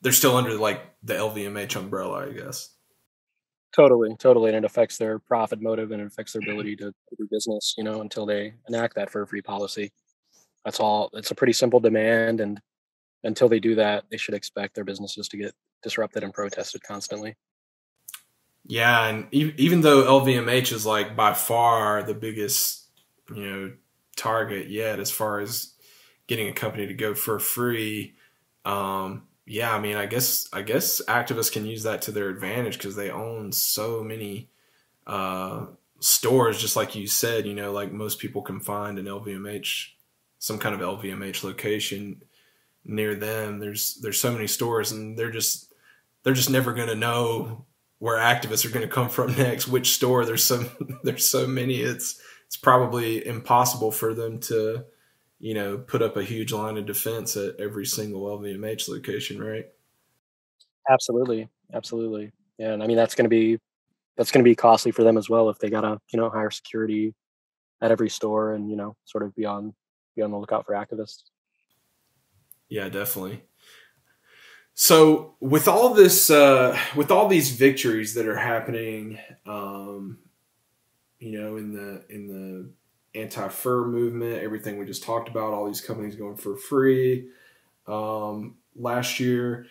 they're still under like the LVMH umbrella, I guess. Totally, totally, and it affects their profit motive and it affects their ability to do business. You know, until they enact that fur-free policy. That's all. It's a pretty simple demand, and until they do that, they should expect their businesses to get disrupted and protested constantly. Yeah, and even though LVMH is like by far the biggest, you know, target yet as far as getting a company to go fur-free, um, yeah, I mean, I guess I guess activists can use that to their advantage because they own so many uh, stores. Just like you said, you know, like most people can find an LVMH, some kind of LVMH location near them. There's there's so many stores, and they're just they're just never going to know where activists are going to come from next. Which store? There's so there's so many. It's it's probably impossible for them to you know, put up a huge line of defense at every single LVMH location, right? Absolutely, absolutely. Yeah, and I mean that's going to be that's going to be costly for them as well if they got to you know hire security at every store and you know sort of be on be on the lookout for activists. Yeah, definitely. So with all this, uh, with all these victories that are happening, um, you know, in the in the anti-fur movement, everything we just talked about, all these companies going fur-free um, last year.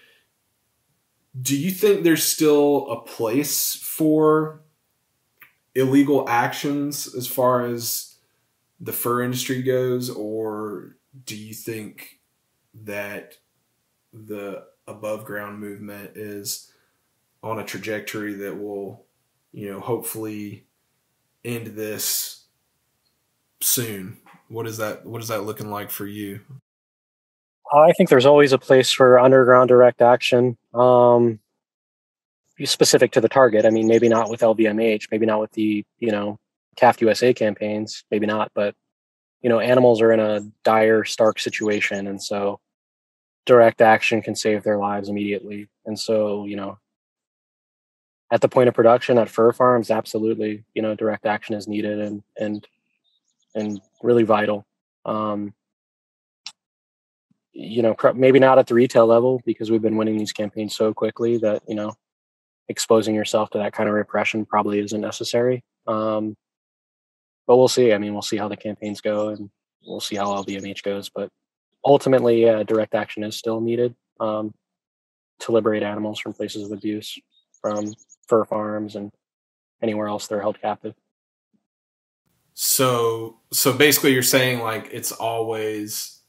Do you think there's still a place for illegal actions as far as the fur industry goes, or do you think that the above ground movement is on a trajectory that will, you know, hopefully end this soon. What is that? What is that looking like for you? I think there's always a place for underground direct action, um, specific to the target. I mean, maybe not with LVMH, maybe not with the you know CAFT USA campaigns, maybe not, but you know, animals are in a dire, stark situation, and so direct action can save their lives immediately. And so, you know, at the point of production at fur farms, absolutely, you know, direct action is needed, and and and really vital. Um, you know, maybe not at the retail level because we've been winning these campaigns so quickly that you know, exposing yourself to that kind of repression probably isn't necessary. Um, but we'll see. I mean, we'll see how the campaigns go, and we'll see how LVMH goes. But ultimately, direct action is still needed um, to liberate animals from places of abuse, from fur farms and anywhere else they're held captive. So so basically you're saying like it's always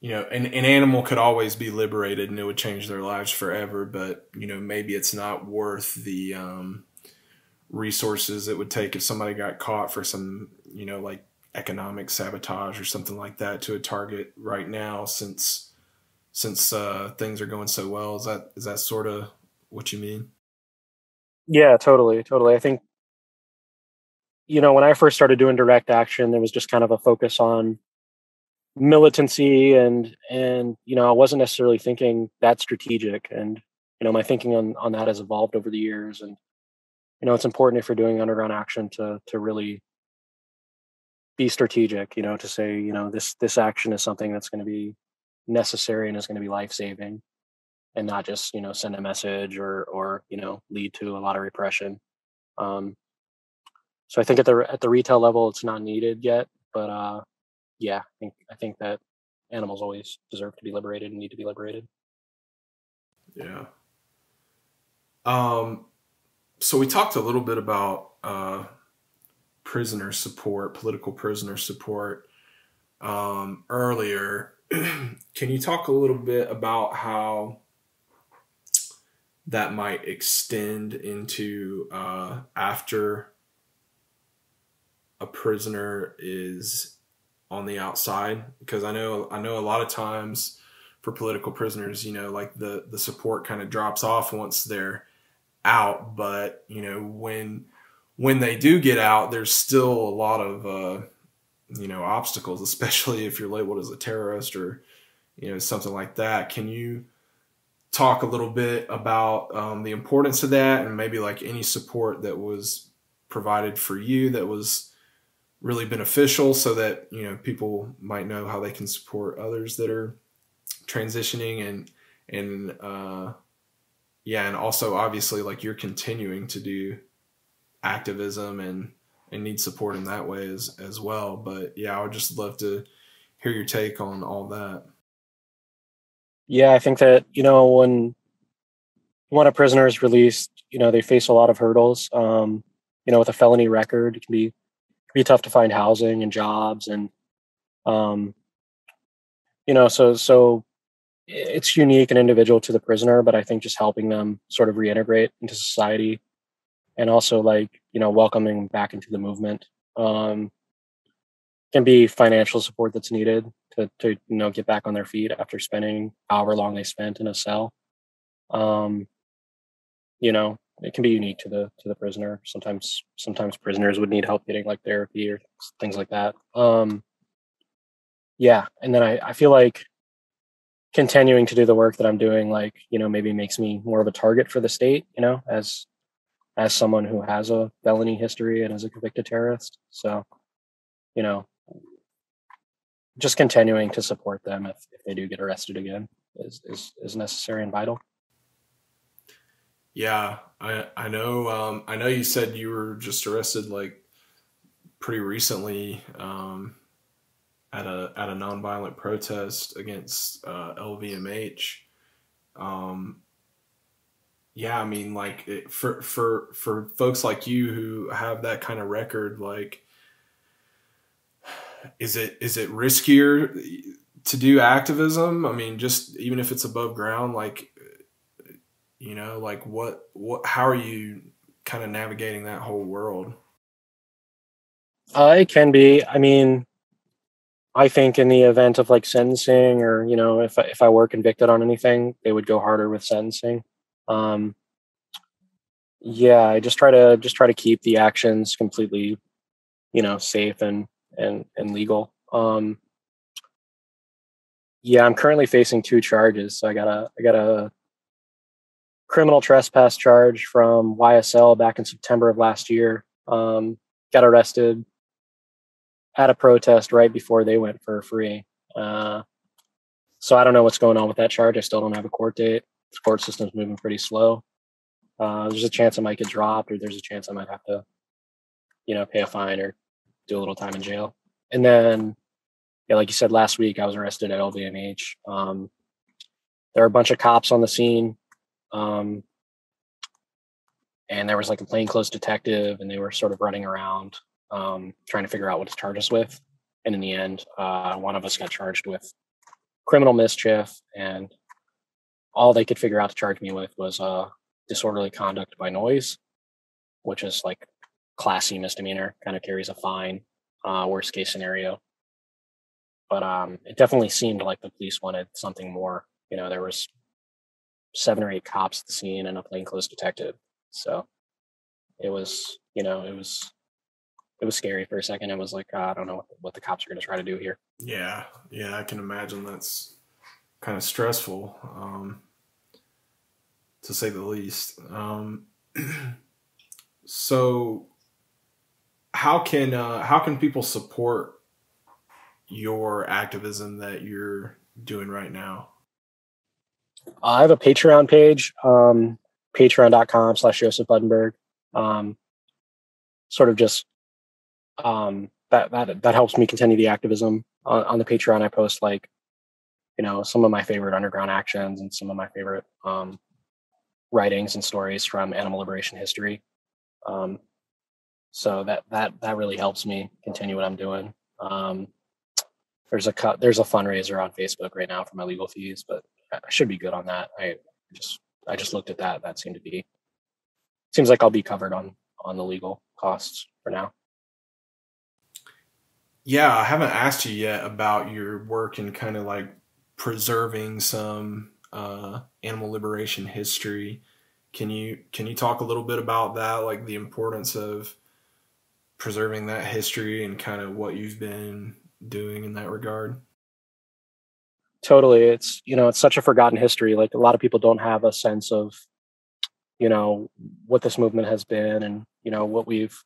you know an, an animal could always be liberated and it would change their lives forever, but you know maybe it's not worth the um, resources it would take if somebody got caught for some you know like economic sabotage or something like that to a target right now since since uh, things are going so well. Is that is that sort of what you mean? Yeah, totally, totally. I think you know, when I first started doing direct action, there was just kind of a focus on militancy and and you know, I wasn't necessarily thinking that strategic and you know, my thinking on on that has evolved over the years and you know, it's important if you're doing underground action to to really be strategic, you know, to say, you know, this this action is something that's going to be necessary and is going to be life-saving and not just, you know, send a message or or, you know, lead to a lot of repression. Um, so I think at the at the retail level, it's not needed yet. But uh, yeah, I think I think that animals always deserve to be liberated and need to be liberated. Yeah. Um. So we talked a little bit about uh, prisoner support, political prisoner support um, earlier. Can you talk a little bit about how that might extend into uh, after a prisoner is on the outside because I know I know a lot of times for political prisoners, you know, like the the support kind of drops off once they're out, but you know when when they do get out, there's still a lot of uh, you know obstacles, especially if you're labeled as a terrorist or you know something like that. Can you talk a little bit about um, the importance of that and maybe like any support that was provided for you that was really beneficial so that you know people might know how they can support others that are transitioning and and uh, yeah and also obviously like you're continuing to do activism and and need support in that way as as well. But yeah i would just love to hear your take on all that. Yeah i think that you know when when a prisoner is released you know they face a lot of hurdles. Um you know with a felony record it can be it can be tough to find housing and jobs and um you know so so it's unique and individual to the prisoner, but I think just helping them sort of reintegrate into society and also like, you know, welcoming back into the movement um, can be financial support that's needed to, to, you know, get back on their feet after spending however long they spent in a cell. Um, you know, it can be unique to the to the prisoner. Sometimes sometimes prisoners would need help getting like therapy or things like that. Um, yeah, and then I, I feel like continuing to do the work that I'm doing, like, you know, maybe makes me more of a target for the state, you know, as as someone who has a felony history and is a convicted terrorist. So, you know, just continuing to support them if, if they do get arrested again is, is, is necessary and vital. Yeah, I I know. Um, I know you said you were just arrested like pretty recently. Um, at a at a nonviolent protest against uh, LVMH. Um, yeah, I mean, like it, for for for folks like you who have that kind of record, like, is it is it riskier to do activism? I mean, just even if it's above ground, like, you know, like what what how are you kind of navigating that whole world? Uh, it can be. I mean, I think in the event of like sentencing or you know if if I were convicted on anything, they would go harder with sentencing. Um, yeah, I just try to just try to keep the actions completely, you know, safe and and and legal. Um, yeah, I'm currently facing two charges. So I got a I got a criminal trespass charge from YSL back in September of last year. Um, got arrested at a protest right before they went fur-free. Uh, so I don't know what's going on with that charge. I still don't have a court date. The court system's moving pretty slow. Uh, there's a chance I might get dropped, or there's a chance I might have to, you know, pay a fine or do a little time in jail. And then, yeah, like you said last week, I was arrested at LVMH. Um, there are a bunch of cops on the scene. Um, and there was like a plainclothes detective, and they were sort of running around um, trying to figure out what to charge us with. And in the end, uh, one of us got charged with criminal mischief, and all they could figure out to charge me with was uh, disorderly conduct by noise, which is like Class C misdemeanor, kind of carries a fine, uh, worst case scenario. But um, it definitely seemed like the police wanted something more. You know, there was seven or eight cops at the scene and a plainclothes detective. So it was, you know, it was it was scary for a second. It was like uh, I don't know what the, what the cops are going to try to do here. Yeah, yeah, I can imagine that's kind of stressful, um, to say the least. Um, so, how can uh, how can people support your activism that you're doing right now? I have a Patreon page, um, patreon.com slash Joseph Buddenberg. Um, sort of just um, that that that helps me continue the activism on, on, the Patreon. I post like, you know, some of my favorite underground actions and some of my favorite um, writings and stories from animal liberation history. Um, so that that that really helps me continue what I'm doing. Um, there's a cut. There's a fundraiser on Facebook right now for my legal fees, but I should be good on that. I just I just looked at that. That seemed to be seems like I'll be covered on on the legal costs for now. Yeah, I haven't asked you yet about your work in kind of like preserving some uh, animal liberation history. Can you can you talk a little bit about that, like the importance of preserving that history and kind of what you've been doing in that regard? totally. It's you know it's such a forgotten history. Like a lot of people don't have a sense of you know what this movement has been and you know what we've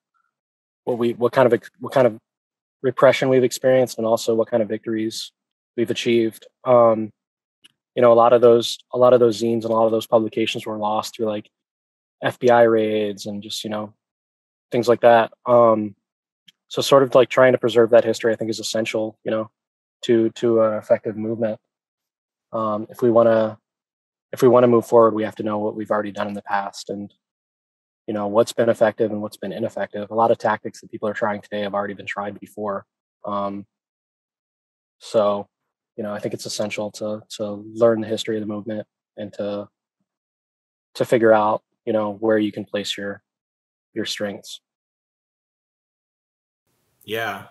what we what kind of what kind of repression we've experienced and also what kind of victories we've achieved. Um, you know, a lot of those a lot of those zines and a lot of those publications were lost through like FBI raids and just you know things like that. Um, so sort of like trying to preserve that history, I think, is essential. You know, to to an effective movement. Um, if we want to if we want to move forward, we have to know what we've already done in the past and you know what's been effective and what's been ineffective. A lot of tactics that people are trying today have already been tried before. Um, so, you know, I think it's essential to to learn the history of the movement and to to figure out you know where you can place your your strengths. Yeah.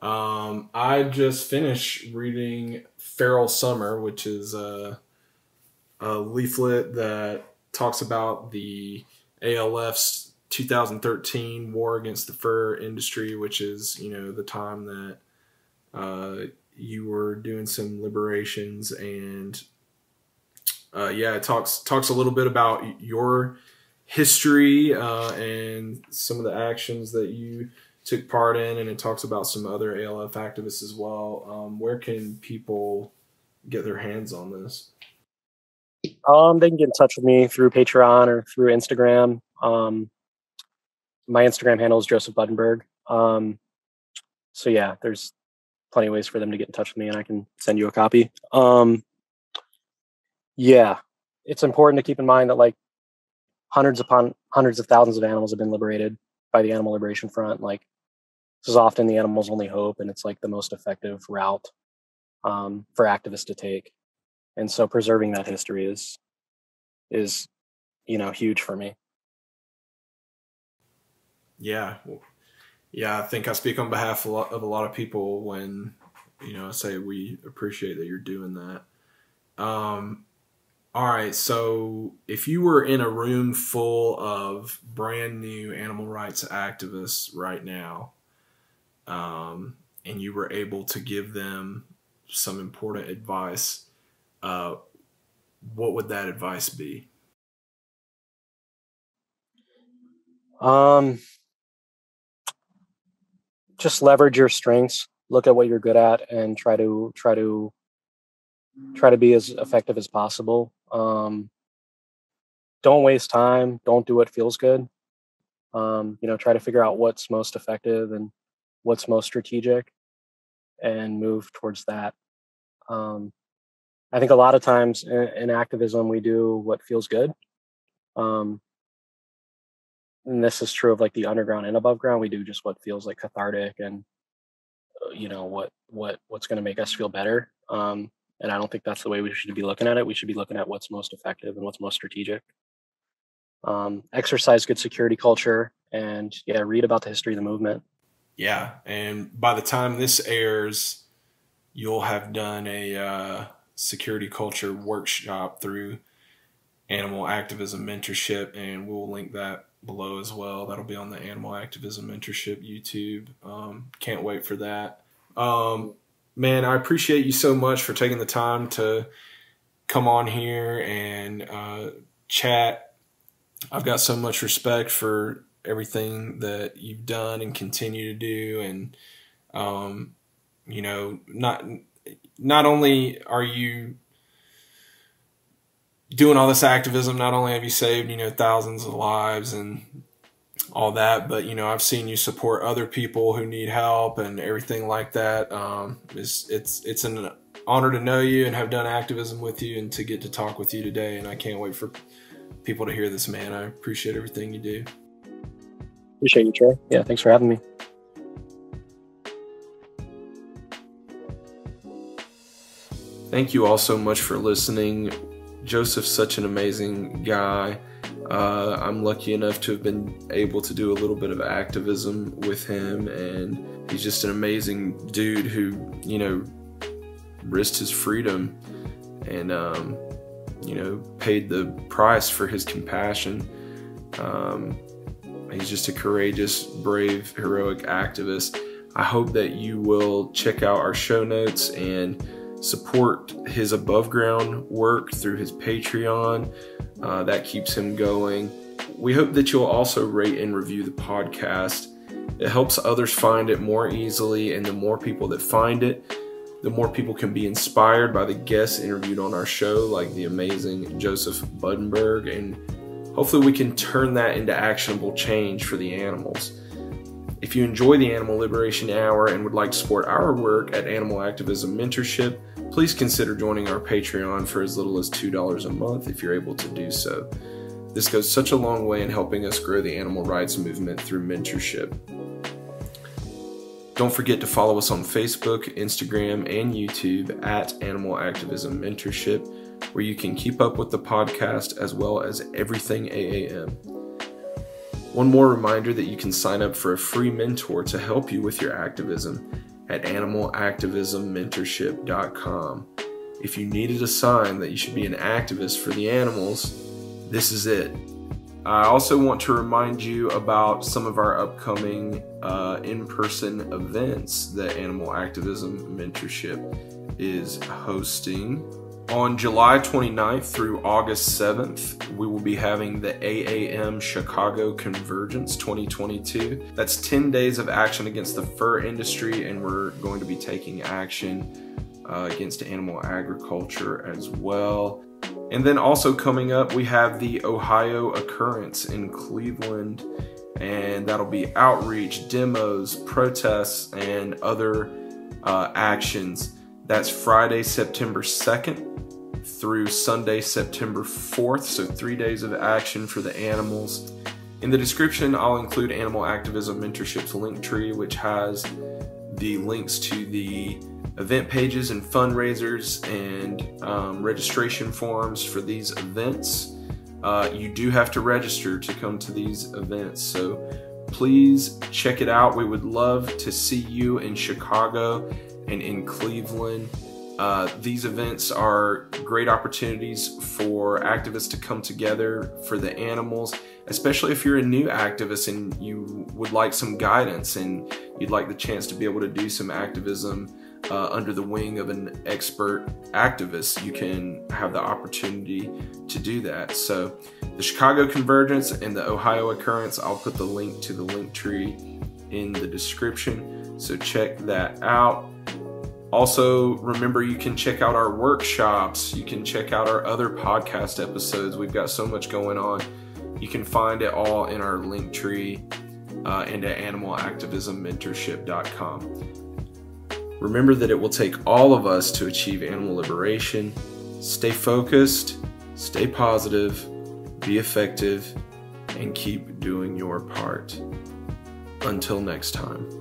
Um, I just finished reading Feral Summer, which is a, a leaflet that talks about the ALF's 2013 war against the fur industry, which is, you know, the time that uh, you were doing some liberations and uh, yeah, it talks talks a little bit about your history uh, and some of the actions that you took part in, and it talks about some other ALF activists as well. Um, where can people get their hands on this? Um, they can get in touch with me through Patreon or through Instagram. Um, my Instagram handle is Joseph Buddenberg. Um, so yeah, there's plenty of ways for them to get in touch with me, and I can send you a copy. Um, yeah, it's important to keep in mind that like hundreds upon hundreds of thousands of animals have been liberated by the Animal Liberation Front. Like this is often the animal's only hope, and it's like the most effective route um, for activists to take. And so preserving that history is is you know huge for me. Yeah, yeah, I think I speak on behalf of a lot of people when you know I say we appreciate that you're doing that. Um, all right, so if you were in a room full of brand new animal rights activists right now, um, and you were able to give them some important advice, uh, what would that advice be? Um, just leverage your strengths. Look at what you're good at, and try to try to try to be as effective as possible. Um, don't waste time. Don't do what feels good. Um, you know, try to figure out what's most effective and what's most strategic, and move towards that. Um, I think a lot of times in, in activism we do what feels good. Um, and this is true of like the underground and above ground. We do just what feels like cathartic and uh, you know what what what's going to make us feel better. Um, and I don't think that's the way we should be looking at it. We should be looking at what's most effective and what's most strategic. Um, exercise good security culture and yeah, read about the history of the movement. Yeah. And by the time this airs, you'll have done a uh, security culture workshop through animal activism mentorship, and we'll link that below as well. That'll be on the animal activism mentorship YouTube. Um, can't wait for that. Um, man, I appreciate you so much for taking the time to come on here and uh, chat. I've got so much respect for everything that you've done and continue to do, and um, you know, not not only are you doing all this activism, not only have you saved you know thousands of lives and all that. But you know, I've seen you support other people who need help and everything like that. Um, it's it's it's an honor to know you and have done activism with you and to get to talk with you today. And I can't wait for people to hear this, man. I appreciate everything you do. Appreciate you, Trey. Yeah, thanks for having me. Thank you all so much for listening. Joseph's such an amazing guy. Uh, I'm lucky enough to have been able to do a little bit of activism with him, and he's just an amazing dude who, you know, risked his freedom and, um, you know, paid the price for his compassion. Um, he's just a courageous, brave, heroic activist. I hope that you will check out our show notes and support his above ground work through his Patreon. Uh, that keeps him going. We hope that you'll also rate and review the podcast. It helps others find it more easily, and the more people that find it, the more people can be inspired by the guests interviewed on our show, like the amazing Joseph Buddenberg, and hopefully we can turn that into actionable change for the animals. If you enjoy the Animal Liberation Hour and would like to support our work at Animal Activism Mentorship, please consider joining our Patreon for as little as $2 a month if you're able to do so. This goes such a long way in helping us grow the animal rights movement through mentorship. Don't forget to follow us on Facebook, Instagram, and YouTube at Animal Activism Mentorship, where you can keep up with the podcast as well as everything AAM. One more reminder that you can sign up for a free mentor to help you with your activism at animalactivismmentorship.com. If you needed a sign that you should be an activist for the animals, this is it. I also want to remind you about some of our upcoming uh, in person events that Animal Activism Mentorship is hosting. On July 29th through August 7th, we will be having the AAM Chicago Convergence 2022. That's 10 days of action against the fur industry, and we're going to be taking action uh, against animal agriculture as well. And then also coming up, we have the Ohio Occurrence in Cleveland, and that'll be outreach, demos, protests, and other uh, actions. That's Friday, September 2nd through Sunday, September 4th. So, three days of action for the animals. In the description, I'll include Animal Activism Mentorship's Linktree, which has the links to the event pages and fundraisers and um, registration forms for these events. Uh, you do have to register to come to these events, so please check it out. We would love to see you in Chicago and in Cleveland. Uh, these events are great opportunities for activists to come together for the animals, especially if you're a new activist and you would like some guidance and you'd like the chance to be able to do some activism uh, under the wing of an expert activist, you can have the opportunity to do that. So, the Chicago Convergence and the Ohio Occurrence, I'll put the link to the Linktree in the description. So, check that out. Also, remember you can check out our workshops. You can check out our other podcast episodes. We've got so much going on. You can find it all in our Linktree uh, and at animalactivismmentorship.com. Remember that it will take all of us to achieve animal liberation. Stay focused, stay positive, be effective, and keep doing your part. Until next time.